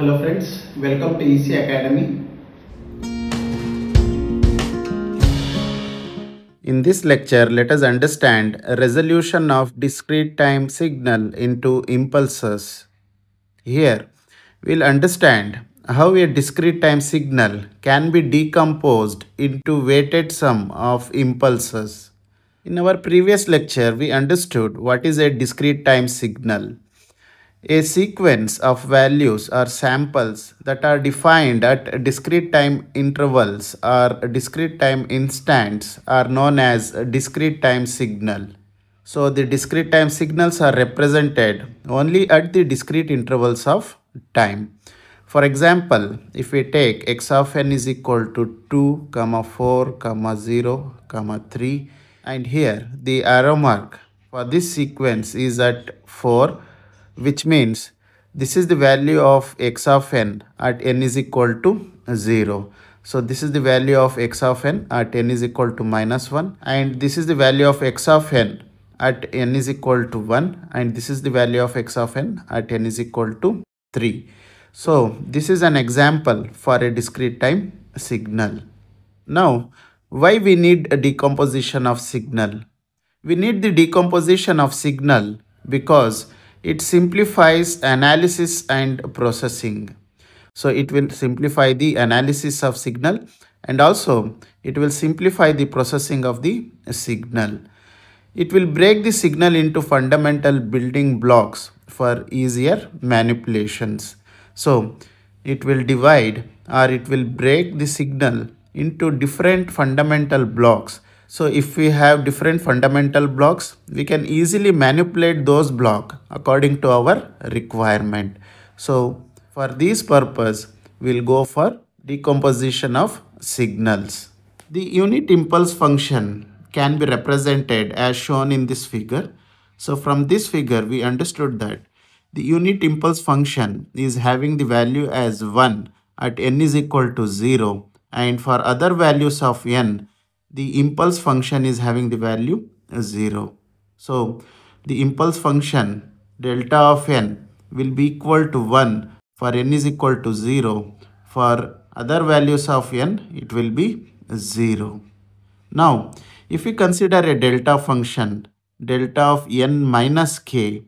Hello friends, welcome to EC Academy. In this lecture, let us understand resolution of discrete time signal into impulses. Here, we'll understand how a discrete time signal can be decomposed into weighted sum of impulses. In our previous lecture, we understood what is a discrete time signal. A sequence of values or samples that are defined at discrete time intervals or discrete time instants are known as discrete time signal. So the discrete time signals are represented only at the discrete intervals of time. For example, if we take x of n is equal to 2, comma 4, comma 0, comma 3 and here the arrow mark for this sequence is at 4 which means this is the value of x of n at n is equal to 0. So this is the value of x of n at n is equal to minus 1 and this is the value of x of n at n is equal to 1 and this is the value of x of n at n is equal to 3. So this is an example for a discrete time signal. Now why we need a decomposition of signal? We need the decomposition of signal because it simplifies analysis and processing. So it will simplify the analysis of signal and also it will simplify the processing of the signal. It will break the signal into fundamental building blocks for easier manipulations. So it will divide or it will break the signal into different fundamental blocks so if we have different fundamental blocks, we can easily manipulate those blocks according to our requirement. So for this purpose, we'll go for decomposition of signals. The unit impulse function can be represented as shown in this figure. So from this figure, we understood that the unit impulse function is having the value as 1 at n is equal to 0 and for other values of n the impulse function is having the value 0. So the impulse function delta of n will be equal to 1 for n is equal to 0. For other values of n it will be 0. Now if we consider a delta function delta of n minus k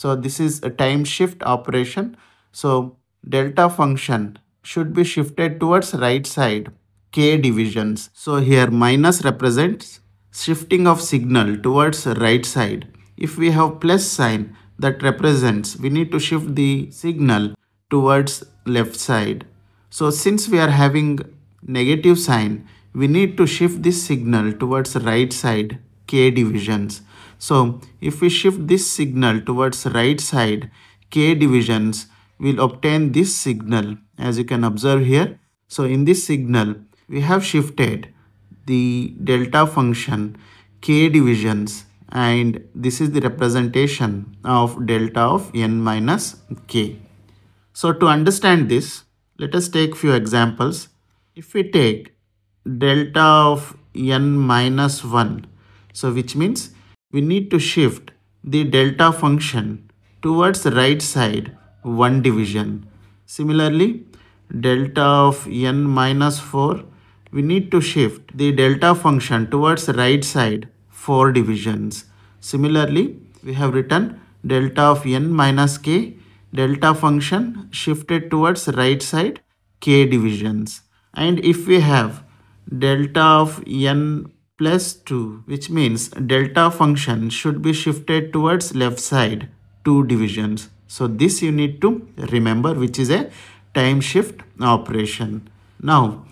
so this is a time shift operation. So delta function should be shifted towards right side k divisions. So here minus represents shifting of signal towards right side. If we have plus sign that represents we need to shift the signal towards left side. So since we are having negative sign we need to shift this signal towards right side k divisions. So if we shift this signal towards right side k divisions we'll obtain this signal as you can observe here. So in this signal we have shifted the delta function k divisions and this is the representation of delta of n minus k. So to understand this, let us take few examples. If we take delta of n minus 1, so which means we need to shift the delta function towards right side 1 division. Similarly, delta of n minus 4 we need to shift the delta function towards right side 4 divisions. Similarly, we have written delta of n minus k, delta function shifted towards right side k divisions. And if we have delta of n plus 2, which means delta function should be shifted towards left side 2 divisions. So this you need to remember which is a time shift operation. Now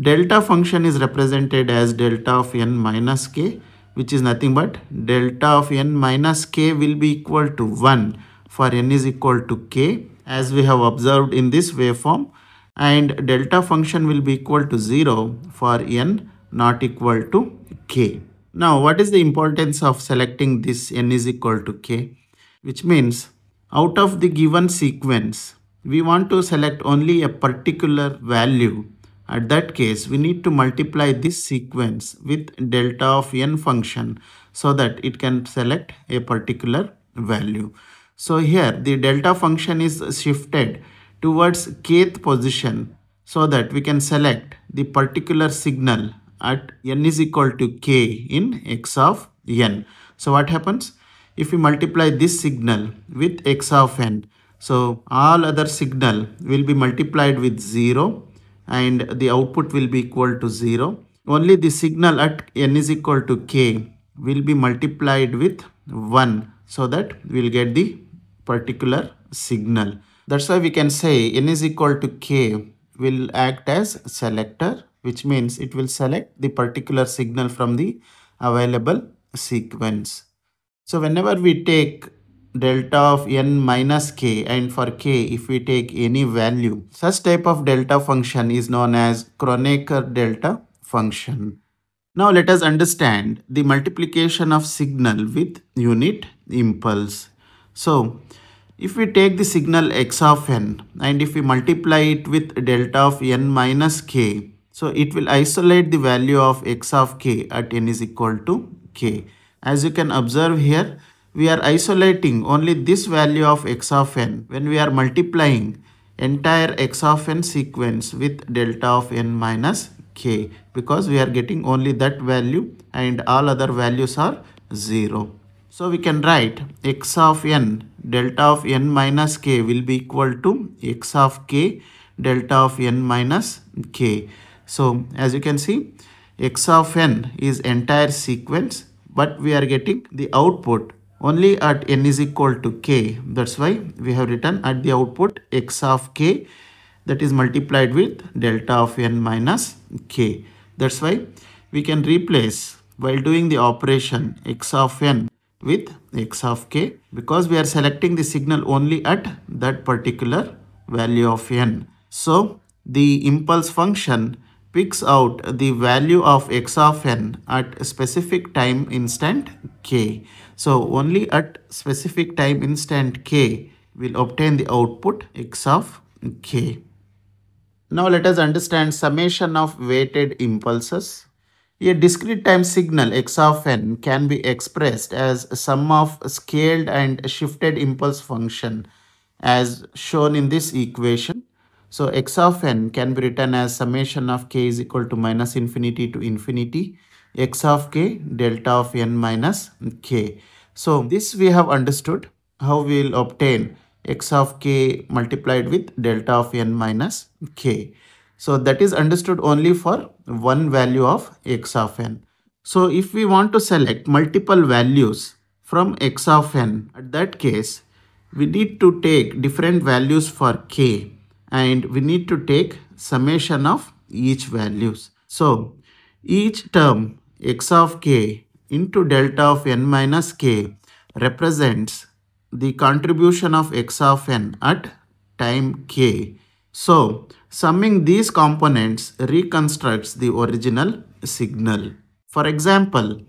delta function is represented as delta of n minus k which is nothing but delta of n minus k will be equal to 1 for n is equal to k as we have observed in this waveform. And delta function will be equal to 0 for n not equal to k. Now what is the importance of selecting this n is equal to k? Which means out of the given sequence we want to select only a particular value at that case, we need to multiply this sequence with delta of n function so that it can select a particular value. So here the delta function is shifted towards kth position so that we can select the particular signal at n is equal to k in x of n. So what happens? If we multiply this signal with x of n, so all other signal will be multiplied with 0 and the output will be equal to 0. Only the signal at n is equal to k will be multiplied with 1 so that we'll get the particular signal. That's why we can say n is equal to k will act as selector which means it will select the particular signal from the available sequence. So whenever we take delta of n minus k and for k if we take any value, such type of delta function is known as Kronecker delta function. Now let us understand the multiplication of signal with unit impulse. So if we take the signal x of n and if we multiply it with delta of n minus k, so it will isolate the value of x of k at n is equal to k. As you can observe here, we are isolating only this value of x of n when we are multiplying entire x of n sequence with delta of n minus k because we are getting only that value and all other values are 0. So we can write x of n delta of n minus k will be equal to x of k delta of n minus k. So as you can see x of n is entire sequence but we are getting the output only at n is equal to k. That's why we have written at the output x of k that is multiplied with delta of n minus k. That's why we can replace while doing the operation x of n with x of k because we are selecting the signal only at that particular value of n. So the impulse function picks out the value of x of n at specific time instant k. So only at specific time instant k will obtain the output x of k. Now let us understand summation of weighted impulses. A discrete time signal x of n can be expressed as sum of scaled and shifted impulse function as shown in this equation. So x of n can be written as summation of k is equal to minus infinity to infinity x of k delta of n minus k. So this we have understood how we will obtain x of k multiplied with delta of n minus k. So that is understood only for one value of x of n. So if we want to select multiple values from x of n, at that case, we need to take different values for k and we need to take summation of each values. So each term x of k into delta of n minus k represents the contribution of x of n at time k. So summing these components reconstructs the original signal. For example,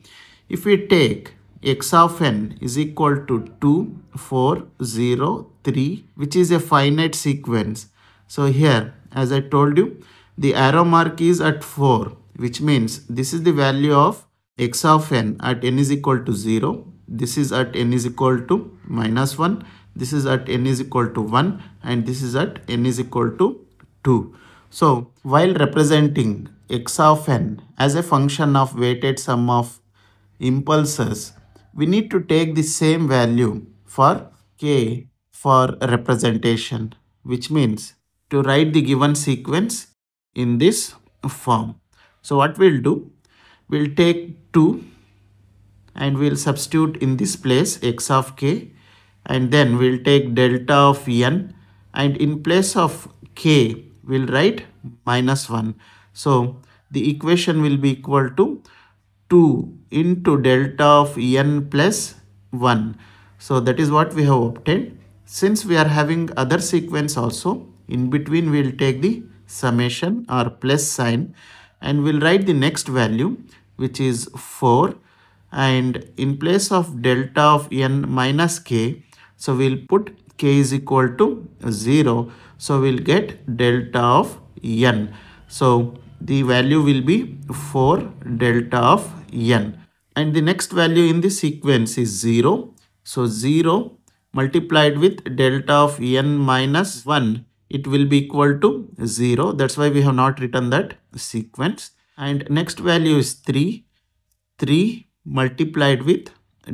if we take x of n is equal to 2, 4, 0, 3 which is a finite sequence so here, as I told you, the arrow mark is at 4, which means this is the value of x of n at n is equal to 0. This is at n is equal to minus 1. This is at n is equal to 1 and this is at n is equal to 2. So while representing x of n as a function of weighted sum of impulses, we need to take the same value for k for representation, which means to write the given sequence in this form. So what we'll do, we'll take 2 and we'll substitute in this place x of k and then we'll take delta of n and in place of k we'll write minus 1. So the equation will be equal to 2 into delta of n plus 1. So that is what we have obtained. Since we are having other sequence also, in between we'll take the summation or plus sign and we'll write the next value which is 4 and in place of delta of n minus k so we'll put k is equal to 0 so we'll get delta of n. So the value will be 4 delta of n. And the next value in the sequence is 0 so 0 multiplied with delta of n minus 1 it will be equal to 0. That's why we have not written that sequence. And next value is 3. 3 multiplied with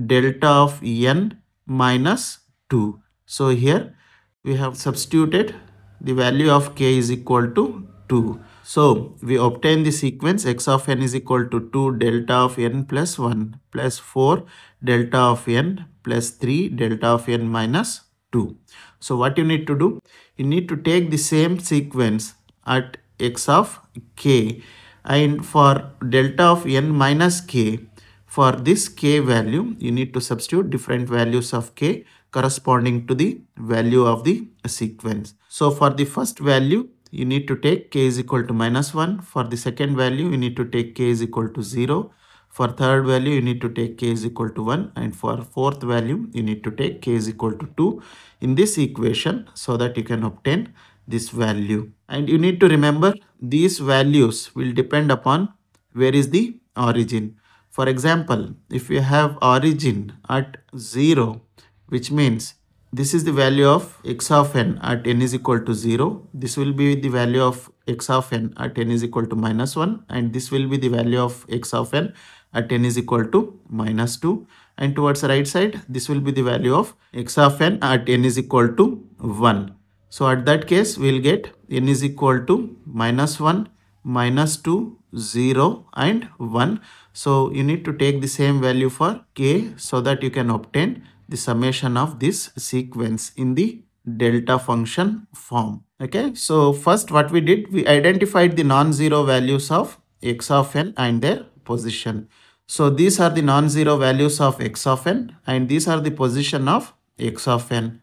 delta of n minus 2. So here we have substituted the value of k is equal to 2. So we obtain the sequence x of n is equal to 2 delta of n plus 1 plus 4 delta of n plus 3 delta of n minus 2. So what you need to do? You need to take the same sequence at x of k and for delta of n minus k for this k value you need to substitute different values of k corresponding to the value of the sequence. So for the first value, you need to take k is equal to minus 1. For the second value, you need to take k is equal to 0. For third value, you need to take k is equal to 1. And for fourth value, you need to take k is equal to 2 in this equation so that you can obtain this value. And you need to remember these values will depend upon where is the origin. For example, if you have origin at 0, which means this is the value of x of n at n is equal to 0. This will be the value of x of n at n is equal to minus 1 and this will be the value of x of n at n is equal to minus 2 and towards the right side this will be the value of x of n at n is equal to 1. So at that case we will get n is equal to minus 1, minus 2, 0 and 1. So you need to take the same value for k so that you can obtain the summation of this sequence in the delta function form. Okay, so first what we did, we identified the non-zero values of x of n and their position. So these are the non-zero values of x of n and these are the position of x of n.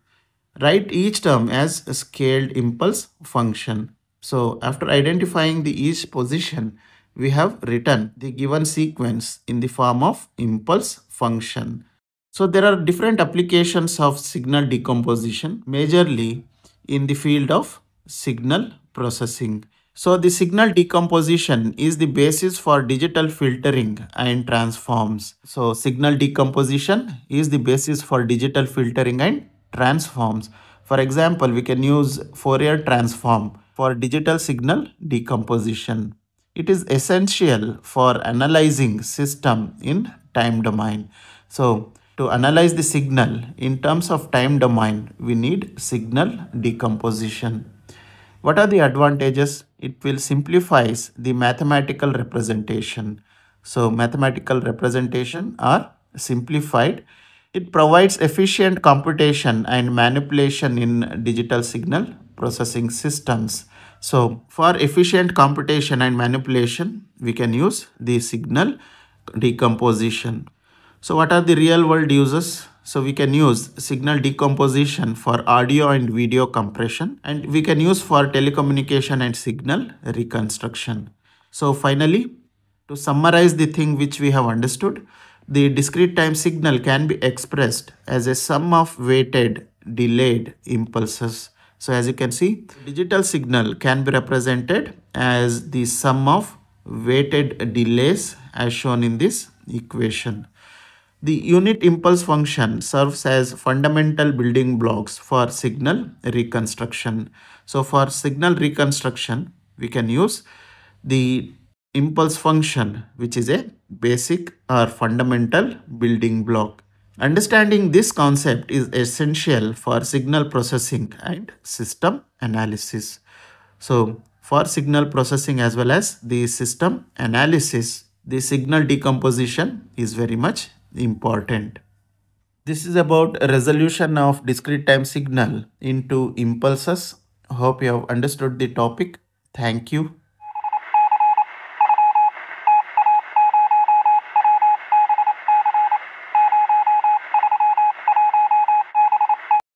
Write each term as a scaled impulse function. So after identifying the each position, we have written the given sequence in the form of impulse function. So there are different applications of signal decomposition, majorly in the field of signal processing. So the signal decomposition is the basis for digital filtering and transforms. So signal decomposition is the basis for digital filtering and transforms. For example, we can use Fourier transform for digital signal decomposition. It is essential for analyzing system in time domain. So to analyze the signal in terms of time domain, we need signal decomposition. What are the advantages? It will simplifies the mathematical representation. So mathematical representation are simplified. It provides efficient computation and manipulation in digital signal processing systems. So for efficient computation and manipulation, we can use the signal decomposition. So what are the real world uses? So we can use signal decomposition for audio and video compression and we can use for telecommunication and signal reconstruction. So finally, to summarize the thing which we have understood, the discrete time signal can be expressed as a sum of weighted delayed impulses. So as you can see, digital signal can be represented as the sum of weighted delays as shown in this equation. The unit impulse function serves as fundamental building blocks for signal reconstruction. So for signal reconstruction, we can use the impulse function, which is a basic or fundamental building block. Understanding this concept is essential for signal processing and system analysis. So for signal processing as well as the system analysis, the signal decomposition is very much important. This is about resolution of discrete time signal into impulses. Hope you have understood the topic. Thank you.